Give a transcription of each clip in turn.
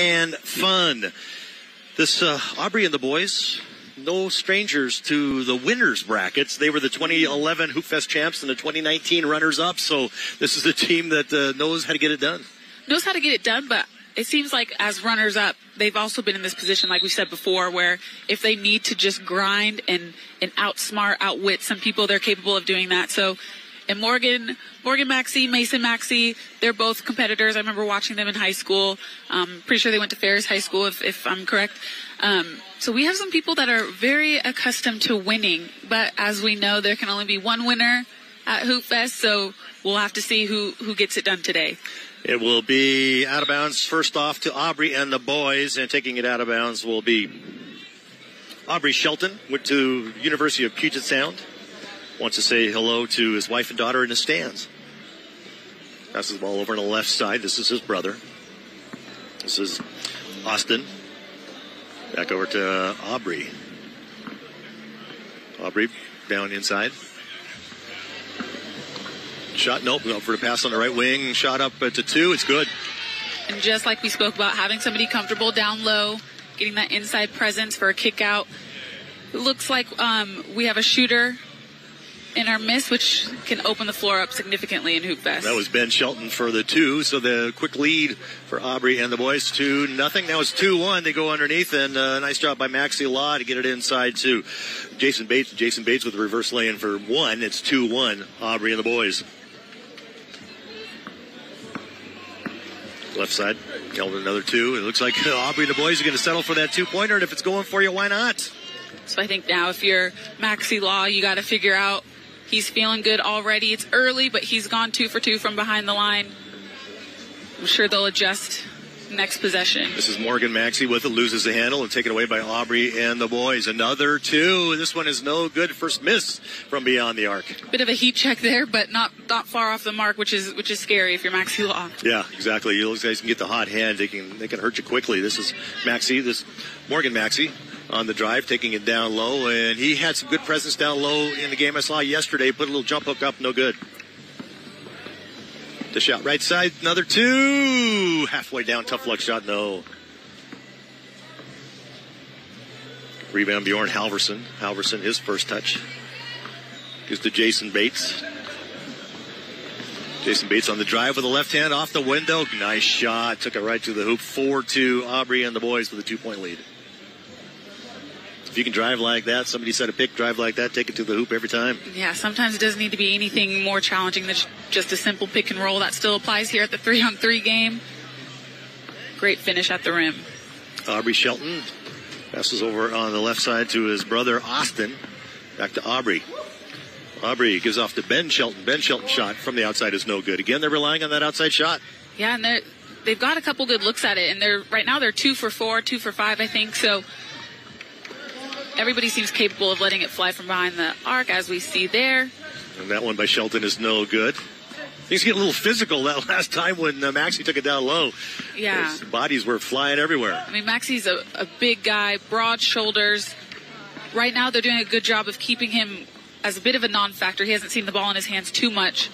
and fun. This uh, Aubrey and the boys, no strangers to the winners brackets. They were the 2011 Hoopfest champs and the 2019 runners-up. So this is a team that uh, knows how to get it done. Knows how to get it done, but it seems like as runners up, they've also been in this position, like we said before, where if they need to just grind and, and outsmart, outwit some people, they're capable of doing that. So, and Morgan, Morgan Maxey, Mason Maxey, they're both competitors. I remember watching them in high school. Um, pretty sure they went to Ferris High School, if, if I'm correct. Um, so we have some people that are very accustomed to winning, but as we know, there can only be one winner at Hoop Fest, so we'll have to see who, who gets it done today. It will be out of bounds first off to Aubrey and the boys, and taking it out of bounds will be Aubrey Shelton, went to University of Puget Sound. Wants to say hello to his wife and daughter in the stands. Passes the ball over on the left side. This is his brother. This is Austin. Back over to Aubrey. Aubrey down inside. Shot, nope, no, for the pass on the right wing. Shot up to two. It's good. And just like we spoke about, having somebody comfortable down low, getting that inside presence for a kick out. It looks like um, we have a shooter in our miss, which can open the floor up significantly in Hoop Fest. That was Ben Shelton for the two. So the quick lead for Aubrey and the boys, two nothing. Now it's two one. They go underneath, and uh, nice job by Maxey Law to get it inside to Jason Bates. Jason Bates with the reverse lay in for one. It's two one. Aubrey and the boys. Left side, Kelvin another two. It looks like Aubrey and the boys are going to settle for that two pointer, and if it's going for you, why not? So I think now if you're Maxey Law, you got to figure out He's feeling good already. It's early, but he's gone two for two from behind the line. I'm sure they'll adjust next possession. This is Morgan Maxey with it, loses the handle and taken away by Aubrey and the boys. Another two. This one is no good. First miss from beyond the arc. Bit of a heat check there, but not not far off the mark, which is which is scary if you're Maxey Law. Yeah, exactly. You guys can get the hot hand. They can they can hurt you quickly. This is Maxey. This Morgan Maxey on the drive, taking it down low, and he had some good presence down low in the game I saw yesterday. Put a little jump hook up, no good. The shot right side, another two. Halfway down, tough luck shot, no. Rebound Bjorn Halverson. Halverson, his first touch. Gives to Jason Bates. Jason Bates on the drive with the left hand off the window. Nice shot. Took it right to the hoop. 4 2 Aubrey and the boys with a two point lead. If you can drive like that, somebody said a pick, drive like that, take it to the hoop every time. Yeah, sometimes it doesn't need to be anything more challenging than just a simple pick and roll. That still applies here at the three on three game. Great finish at the rim. Aubrey Shelton passes over on the left side to his brother Austin. Back to Aubrey. Aubrey gives off to Ben Shelton. Ben Shelton shot from the outside is no good. Again, they're relying on that outside shot. Yeah, and they're, they've got a couple good looks at it, and they're right now they're two for four, two for five, I think. So everybody seems capable of letting it fly from behind the arc, as we see there. And that one by Shelton is no good. Things get a little physical that last time when uh, Maxey took it down low. Yeah. His bodies were flying everywhere. I mean, Maxey's a, a big guy, broad shoulders. Right now, they're doing a good job of keeping him as a bit of a non factor. He hasn't seen the ball in his hands too much.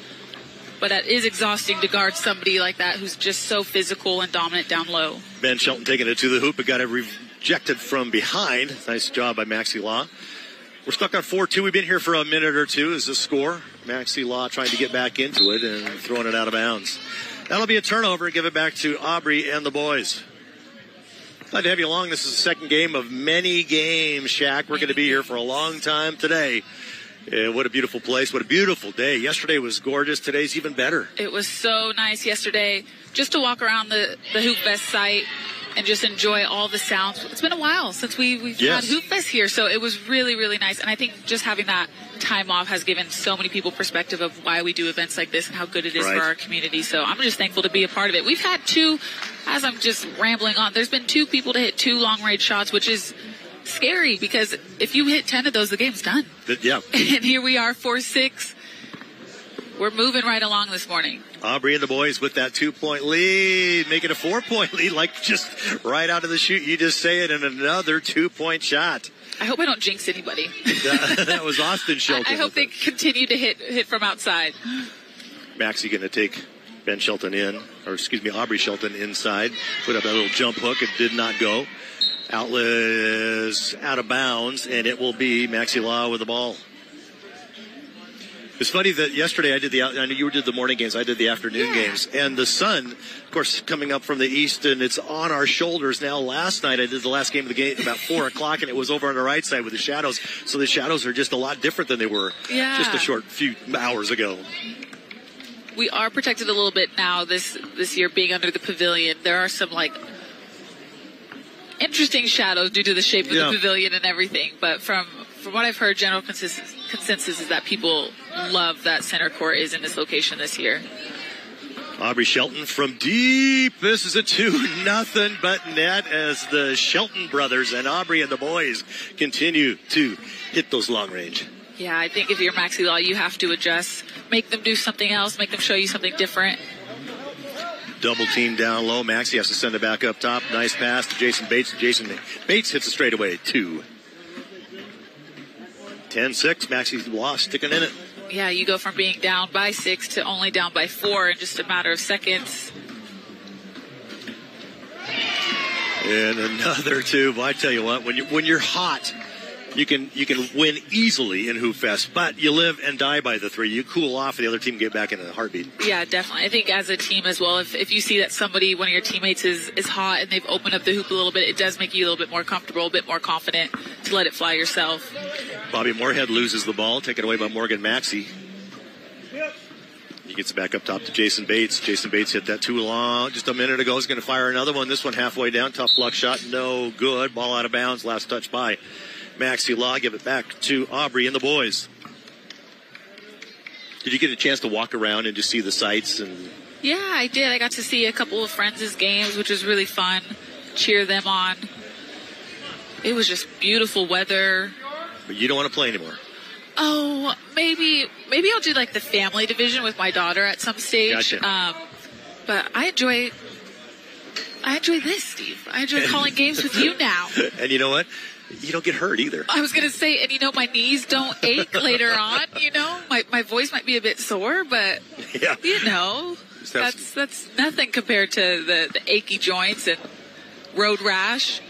But that is exhausting to guard somebody like that who's just so physical and dominant down low. Ben Shelton taking it to the hoop, but got it rejected from behind. Nice job by Maxey Law. We're stuck on 4-2. We've been here for a minute or two as the score. Maxey Law trying to get back into it and throwing it out of bounds. That'll be a turnover. Give it back to Aubrey and the boys. Glad to have you along. This is the second game of many games, Shaq. We're going to be here for a long time today. Yeah, what a beautiful place. What a beautiful day. Yesterday was gorgeous. Today's even better. It was so nice yesterday just to walk around the, the Hoop Fest site and just enjoy all the sounds. It's been a while since we, we've yes. had Hoop Fest here, so it was really, really nice. And I think just having that time off has given so many people perspective of why we do events like this and how good it is right. for our community. So I'm just thankful to be a part of it. We've had two, as I'm just rambling on, there's been two people to hit two long range shots, which is scary because if you hit 10 of those, the game's done. Yeah. and here we are, 4 6. We're moving right along this morning. Aubrey and the boys with that two point lead, make it a four point lead, like just right out of the chute. You just say it, and another two point shot. I hope I don't jinx anybody. that, that was Austin Shelton. I, I hope they it. continue to hit hit from outside. Maxey going to take Ben Shelton in, or excuse me, Aubrey Shelton inside. Put up that little jump hook. It did not go. Outlet is out of bounds, and it will be Maxey Law with the ball. It's funny that yesterday I did the, I know you did the morning games, I did the afternoon Yeah. games. And the sun, of course, coming up from the east and it's on our shoulders now. Last night I did the last game of the game about four o'clock and it was over on the right side with the shadows. So the shadows are just a lot different than they were Yeah. just a short few hours ago. we are protected a little bit now this this year being under the pavilion. There are some like interesting shadows due to the shape of Yeah. the pavilion and everything. But from from what I've heard, general consensus, consensus is that people love that center court is in this location this year. Aubrey Shelton from deep. This is a two nothing but net as the Shelton brothers and Aubrey and the boys continue to hit those long range. Yeah, I think if you're Maxey Law, you have to adjust, make them do something else, make them show you something different. Double team down low. Maxey has to send it back up top. Nice pass to Jason Bates. Jason Bates hits it straight away. Two. 10-6. Maxey Law's, sticking in it. Yeah, you go from being down by six to only down by four in just a matter of seconds. And another two. But I tell you what, when you when you're hot, you can you can win easily in Hoop Fest. But you live and die by the three. You cool off, and the other team get back in a heartbeat. Yeah, definitely. I think as a team as well, if, if you see that somebody, one of your teammates is, is hot and they've opened up the hoop a little bit, it does make you a little bit more comfortable, a bit more confident to let it fly yourself. Bobby Moorhead loses the ball, taken away by Morgan Maxey. He gets it back up top to Jason Bates. Jason Bates hit that too long just a minute ago. He's going to fire another one. This one halfway down. Tough luck shot. No good. Ball out of bounds. Last touch by Maxey Law. Give it back to Aubrey and the boys. Did you get a chance to walk around and just see the sights? And Yeah, I did. I got to see a couple of friends' games, which was really fun. Cheer them on. It was just beautiful weather. But you don't want to play anymore. Oh, maybe maybe I'll do like the family division with my daughter at some stage. Gotcha. Um, but I enjoy I enjoy this, Steve. I enjoy calling games with you now. And you know what? You don't get hurt either. I was gonna say, and you know, my knees don't ache later on. You know, my my voice might be a bit sore, but Yeah. you know, that's that's nothing compared to the the achy joints and road rash.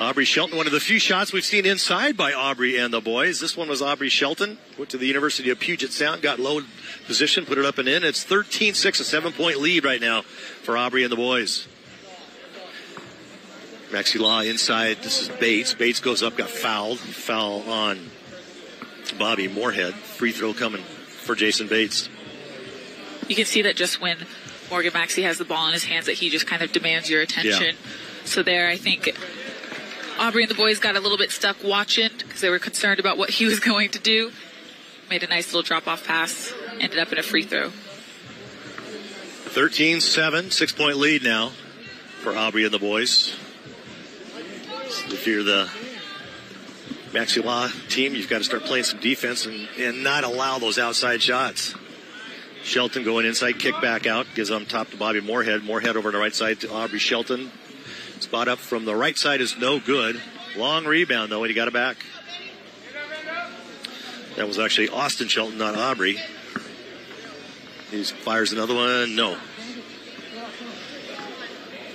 Aubrey Shelton, one of the few shots we've seen inside by Aubrey and the boys. This one was Aubrey Shelton. Went to the University of Puget Sound, got low position, put it up and in. It's 13-6, a seven-point lead right now for Aubrey and the boys. Maxey Law inside. This is Bates. Bates goes up, got fouled. Foul on Bobby Moorhead. Free throw coming for Jason Bates. You can see that just when Morgan Maxey has the ball in his hands, that he just kind of demands your attention. Yeah. So there, I think Aubrey and the boys got a little bit stuck watching because they were concerned about what he was going to do. Made a nice little drop-off pass, ended up in a free throw. 13-7, six-point lead now for Aubrey and the boys. So if you're the Maxey Law team, you've got to start playing some defense and, and not allow those outside shots. Shelton going inside, kick back out, gives on top to Bobby Moorhead. Moorhead over on the right side to Aubrey Shelton. Spot up from the right side is no good. Long rebound though, and he got it back. That was actually Austin Shelton, not Aubrey. He fires another one. No.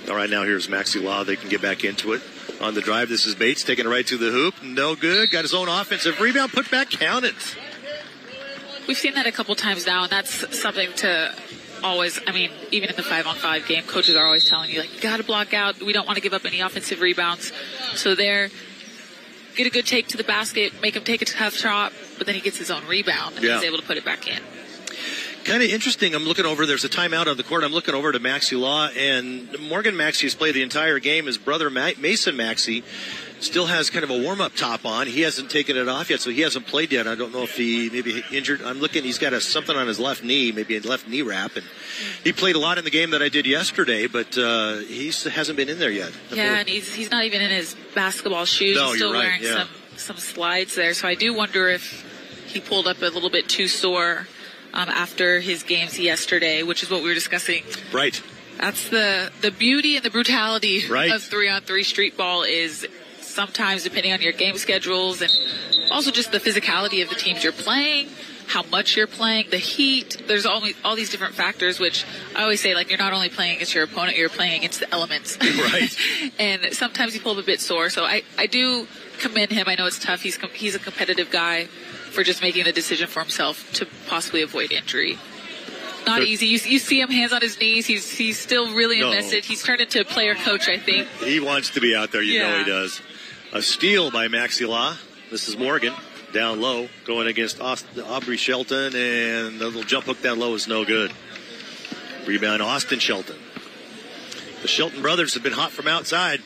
All right, now here's Maxey Law. They can get back into it. On the drive, this is Bates taking it right to the hoop. No good. Got his own offensive rebound. Put back. Count it. We've seen that a couple times now, and that's something to always. I mean, even in the five-on-five game, coaches are always telling you like, you got to block out. We don't want to give up any offensive rebounds. So there, get a good take to the basket, make him take a tough shot, but then he gets his own rebound and Yeah. he's able to put it back in. Kind of interesting. I'm looking over. There's a timeout on the court. I'm looking over to Maxey Law, and Morgan Maxey has played the entire game. His brother Ma- Mason Maxey still has kind of a warm up top on. He hasn't taken it off yet, so he hasn't played yet. I don't know if he maybe injured. I'm looking. He's got a, something on his left knee, maybe a left knee wrap, and he played a lot in the game that I did yesterday, but uh, he hasn't been in there yet. Yeah, and he's he's not even in his basketball shoes. No, he's still right, wearing yeah. some some slides there. So I do wonder if he pulled up a little bit too sore um, after his games yesterday, which is what we were discussing. Right. That's the the beauty and the brutality Right. of three on three street ball is sometimes depending on your game schedules and also just the physicality of the teams you're playing. how much you're playing, the heat. There's all, all these different factors, which I always say, like, you're not only playing against your opponent, you're playing against the elements. Right. and sometimes you pull up a bit sore. So I, I do commend him. I know it's tough. He's, he's a competitive guy for just making the decision for himself to possibly avoid injury. Not but, easy. You, you see him hands on his knees. He's he's still really no. invested. He's turned into a player coach, I think. He wants to be out there. You yeah. know he does. A steal by Maxey Law. This is Morgan down low going against Aubrey Shelton, and the little jump hook down low is no good. Rebound Austin Shelton. The Shelton brothers have been hot from outside.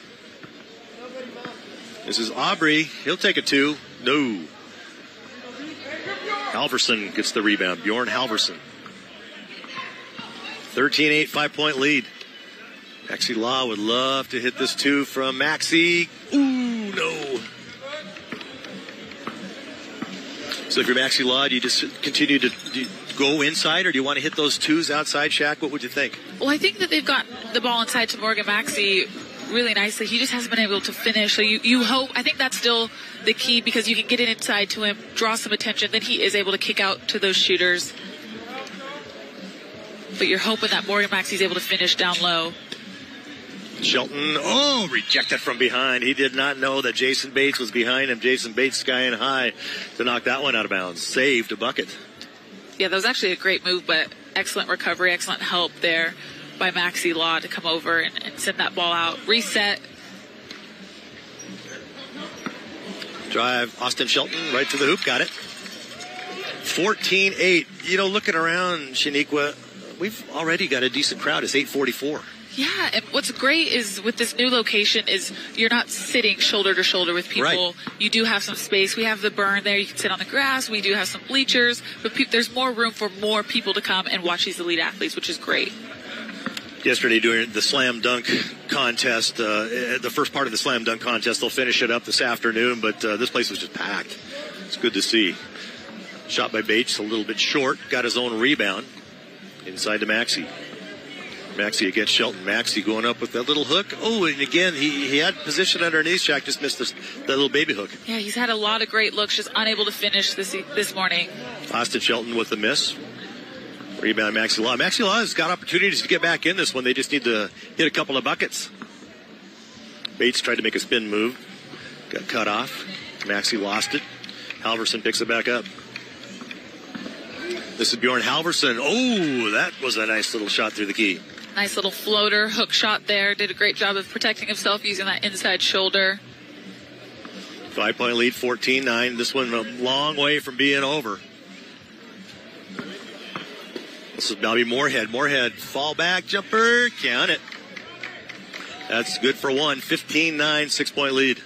This is Aubrey. He'll take a two. No. Halverson gets the rebound. Bjorn Halverson. 13 8, five point lead. Maxey Law would love to hit this two from Maxey. Ooh, So if you're Maxey Law, do you just continue to go inside, or do you want to hit those twos outside, Shaq? What would you think? Well, I think that they've got the ball inside to Morgan Maxey really nicely. He just hasn't been able to finish. So you, you hope, I think that's still the key because you can get it inside to him, draw some attention, then he is able to kick out to those shooters. But you're hoping that Morgan Maxey's able to finish down low. Shelton, oh, rejected from behind. He did not know that Jason Bates was behind him. Jason Bates skying high to knock that one out of bounds. Saved a bucket. Yeah, that was actually a great move, but excellent recovery, excellent help there by Maxey Law to come over and, and send that ball out. Reset. Drive Austin Shelton right to the hoop. Got it. 14 8. You know, looking around, Shaniqua, we've already got a decent crowd. It's 844. Yeah, and what's great is with this new location is you're not sitting shoulder to shoulder with people. Right. You do have some space. We have the burn there. You can sit on the grass. We do have some bleachers, but pe- there's more room for more people to come and watch these elite athletes, which is great. Yesterday during the slam dunk contest, uh, the first part of the slam dunk contest, they'll finish it up this afternoon, but uh, this place was just packed. It's good to see. Shot by Bates, a little bit short, got his own rebound inside to Maxey. Maxey against Shelton. Maxey going up with that little hook. Oh, and again, he, he had position underneath. Shaq just missed this, that little baby hook. Yeah, he's had a lot of great looks, just unable to finish this this morning. Austin Shelton with the miss. Rebound, Maxey Law. Maxey Law has got opportunities to get back in this one. They just need to hit a couple of buckets. Bates tried to make a spin move. Got cut off. Maxey lost it. Halverson picks it back up. This is Bjorn Halverson. Oh, that was a nice little shot through the key. Nice little floater hook shot there. Did a great job of protecting himself using that inside shoulder. Five point lead, 14 9. This one a long way from being over. This is Bobby Moorhead. Moorhead, fall back jumper, count it. That's good for one. 15 9, six point lead.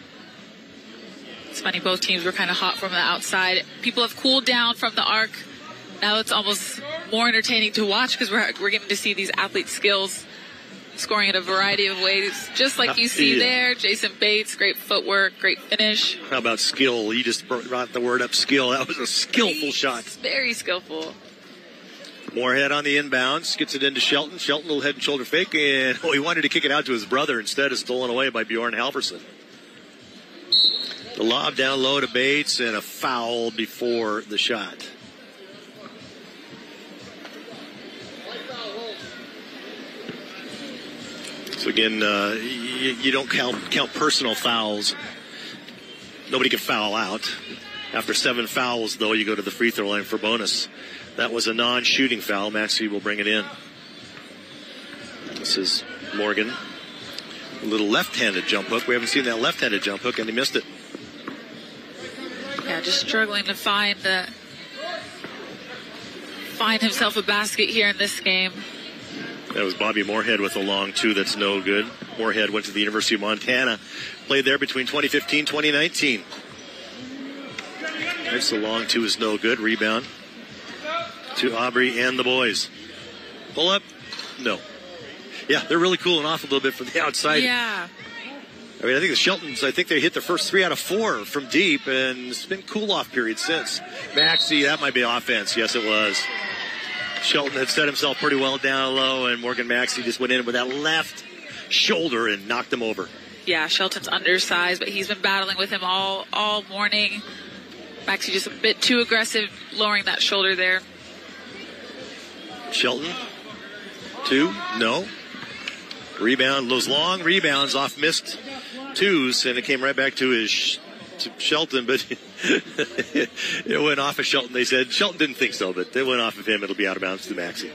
It's funny, both teams were kind of hot from the outside. People have cooled down from the arc now it's almost more entertaining to watch because we're, we're getting to see these athletes' skills scoring in a variety of ways, just like you see yeah. there. Jason Bates, great footwork, great finish. How about skill? You just brought the word up skill. That was a skillful He's shot. Very skillful. Moorhead on the inbounds, gets it into Shelton. Shelton will head and shoulder fake, and oh, he wanted to kick it out to his brother instead of stolen away by Bjorn Halverson. The lob down low to Bates and a foul before the shot. So again, uh, you, you, don't count count personal fouls. Nobody can foul out. After seven fouls, though, you go to the free throw line for bonus. That was a non-shooting foul. Maxey will bring it in. This is Morgan. A little left-handed jump hook. We haven't seen that left-handed jump hook, and he missed it. Yeah, just struggling to find the find himself a basket here in this game. That was Bobby Moorhead with a long two that's no good. Moorhead went to the University of Montana, played there between 2015 2019. There's the long two is no good. Rebound to Aubrey and the boys. Pull up? No. Yeah, they're really cooling off a little bit from the outside. Yeah. I mean, I think the Sheltons, I think they hit the first three out of four from deep, and it's been cool off period since. Maxey, that might be offense. Yes, it was. Shelton had set himself pretty well down low, and Morgan Maxey just went in with that left shoulder and knocked him over. Yeah, Shelton's undersized, but he's been battling with him all all morning. Maxey just a bit too aggressive, lowering that shoulder there. Shelton, two, no. Rebound, those long rebounds off missed twos, and it came right back to his to Shelton, but it went off of Shelton. They said Shelton didn't think so, but it went off of him. It'll be out of bounds to Maxey.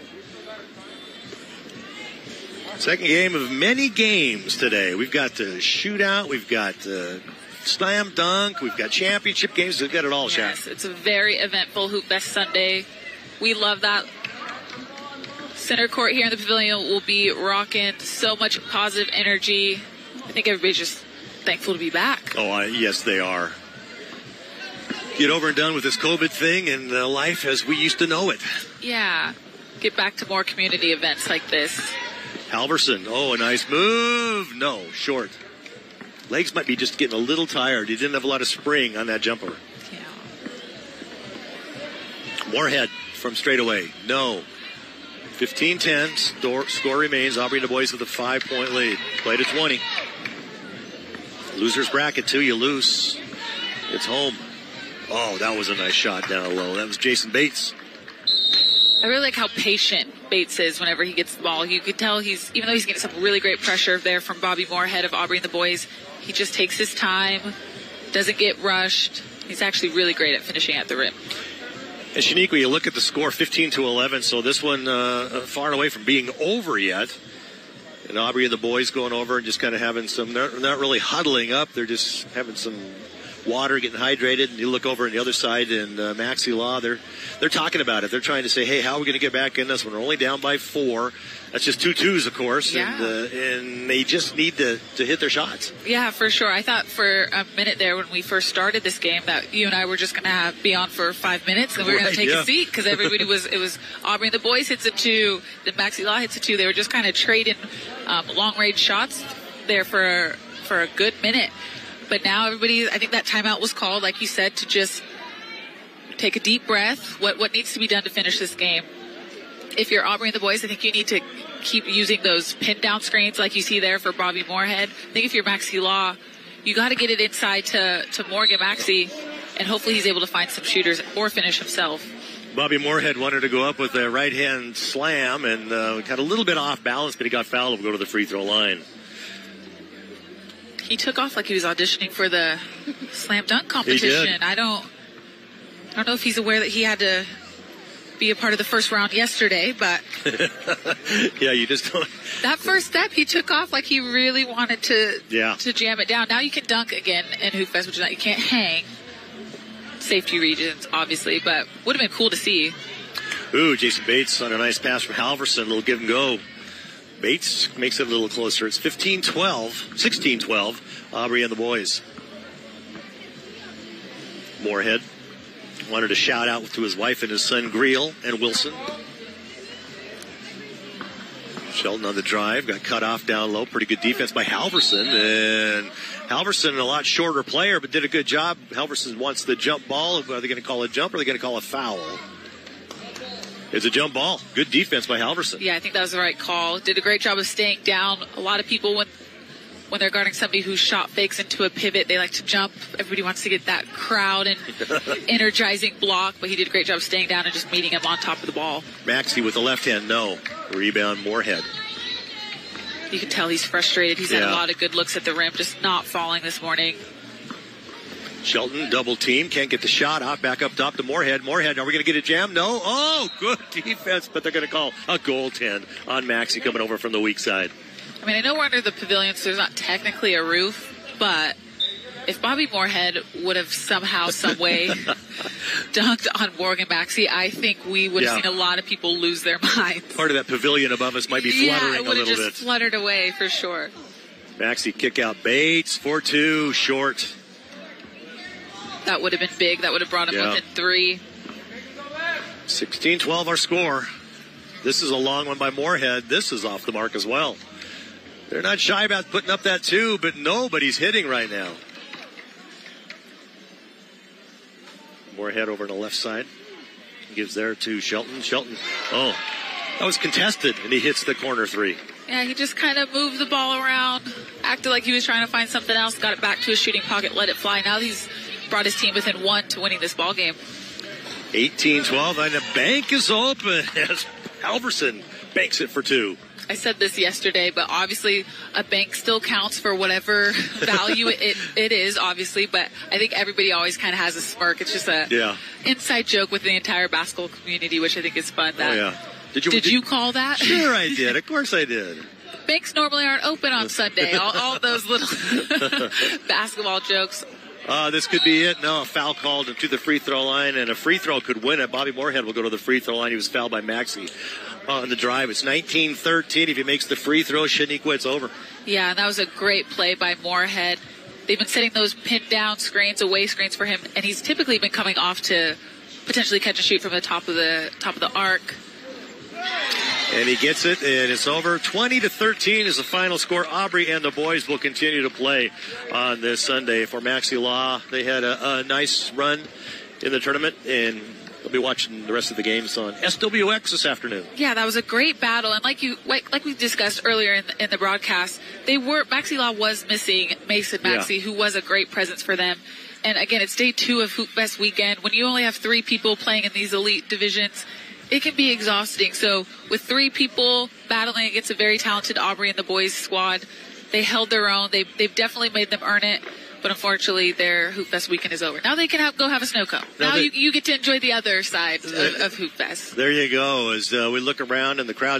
Second game of many games today. We've got the shootout. We've got uh, slam dunk. We've got championship games. We've got it all, Yes, it's a very eventful Hoop Fest Sunday. We love that. Center court here in the pavilion will be rocking so much positive energy. I think everybody's just thankful to be back. Oh, uh, yes, they are. Get over and done with this COVID thing and uh, life as we used to know it. Yeah. Get back to more community events like this. Halverson, oh, a nice move. No, short. Legs might be just getting a little tired. He didn't have a lot of spring on that jumper. Yeah. Moorhead from straight away. No. 15-10. Score, score remains. Aubrey and the boys with a five-point lead. Play to 20. Losers bracket, too. You lose. It's home. Oh, that was a nice shot down low. That was Jason Bates. I really like how patient Bates is whenever he gets the ball. You could tell he's, even though he's getting some really great pressure there from Bobby Moorhead of Aubrey and the boys, he just takes his time, doesn't get rushed. He's actually really great at finishing at the rim. And Shaniqua, you look at the score, 15 to 11. So this one uh, far and away from being over yet. And Aubrey and the boys going over and just kind of having some, not, not really huddling up. They're just having some water, getting hydrated. And you look over on the other side, and uh, Maxey Law, they're they're talking about it. They're trying to say, hey, how are we going to get back in this when we're only down by four? That's just two twos, of course, Yeah. and uh, and they just need to to hit their shots. Yeah, for sure. I thought for a minute there when we first started this game that you and I were just going to be on for five minutes and we were going Right, to take yeah. a seat because everybody was it was Aubrey and the boys hits a two, then Maxey Law hits a two. They were just kind of trading um, long range shots there for for a good minute. But now everybody, I think that timeout was called, like you said, to just take a deep breath. What what needs to be done to finish this game? If you're Aubrey and the boys, I think you need to keep using those pin down screens like you see there for Bobby Moorhead. I think if you're Maxey Law, you got to get it inside to, to Morgan Maxey, and hopefully he's able to find some shooters or finish himself. Bobby Moorhead wanted to go up with a right hand slam and uh, got a little bit off balance, but he got fouled to go to the free throw line. He took off like he was auditioning for the slam dunk competition. I don't, I don't know if he's aware that he had to be a part of the first round yesterday, but yeah, you just don't. that first step he took off like he really wanted to Yeah. to jam it down. Now you can dunk again in Hoop Fest, which is not you can't hang. Safety regions, obviously, but would have been cool to see. Ooh, Jason Bates on a nice pass from Halverson. Little give and go. Bates makes it a little closer. It's 15 12, 16 12. Aubrey and the boys. Moorhead wanted to shout out to his wife and his son, Greel and Wilson. Shelton on the drive, got cut off down low. Pretty good defense by Halverson. And Halverson, a lot shorter player, but did a good job. Halverson wants the jump ball. Are they going to call a jump or are they going to call a foul? It's a jump ball. Good defense by Halverson. Yeah, I think that was the right call. Did a great job of staying down. A lot of people when when they're guarding somebody who shot fakes into a pivot, they like to jump. Everybody wants to get that crowd and energizing block, but he did a great job staying down and just meeting him on top of the ball. Maxey with the left hand, no. Rebound, Moorhead. You can tell he's frustrated. He's had a lot of good looks at the rim, just not falling this morning. Shelton double team, can't get the shot off. Back up top to Moorhead. Moorhead, are we going to get a jam? No. Oh, good defense, but they're going to call a goaltend on Maxi coming over from the weak side. I mean, I know we're under the pavilion, so there's not technically a roof, but if Bobby Moorhead would have somehow, some way dunked on Morgan Maxey, I think we would have Yeah. seen a lot of people lose their minds. Part of that pavilion above us might be fluttering yeah, it a would have little just bit. fluttered away for sure. Maxey kick out Bates, 4 2, short. That would have been big. That would have brought him Yeah. within three. 16 12 our score. This is a long one by Moorhead. This is off the mark as well. They're not shy about putting up that two, but nobody's hitting right now. Moorhead over on the left side. Gives there to Shelton. Shelton, oh, that was contested, and he hits the corner three. Yeah, he just kind of moved the ball around, acted like he was trying to find something else, got it back to his shooting pocket, let it fly. Now he's brought his team within one to winning this ball game. 18-12, and the bank is open as Halverson banks it for two. I said this yesterday, but obviously a bank still counts for whatever value it, it is, obviously. But I think everybody always kind of has a smirk. It's just a yeah. inside joke with the entire basketball community, which I think is fun. That, oh, yeah. Did you, did, did you call that? Sure, I did. Of course I did. Banks normally aren't open on Sunday. all, all those little basketball jokes. Uh, this could be it. No, a foul called to the free throw line, and a free throw could win it. Bobby Moorhead will go to the free throw line. He was fouled by Maxey on the drive. It's 19-13. If he makes the free throw, Shaniqua, it's over. Yeah, that was a great play by Moorhead. They've been setting those pin down screens, away screens for him, and he's typically been coming off to potentially catch a shoot from the top of the top of the arc. And he gets it, and it's over. 20 to 13 is the final score. Aubrey and the boys will continue to play on this Sunday for Maxey Law. They had a, a nice run in the tournament, and We'll be watching the rest of the games on SWX this afternoon. Yeah, that was a great battle, and like you, like, like we discussed earlier in the, in the broadcast, they were Maxey Law was missing Mason Maxey, yeah. who was a great presence for them. And again, it's day two of Hoop Fest weekend. When you only have three people playing in these elite divisions, it can be exhausting. So with three people battling against a very talented Aubrey and the boys squad, they held their own. They, they've definitely made them earn it. But unfortunately, their Hoop Fest weekend is over. Now they can have, go have a snow cone. Now, now they, you, you, get to enjoy the other side of, of Hoop Fest. There you go. As uh, we look around and the crowd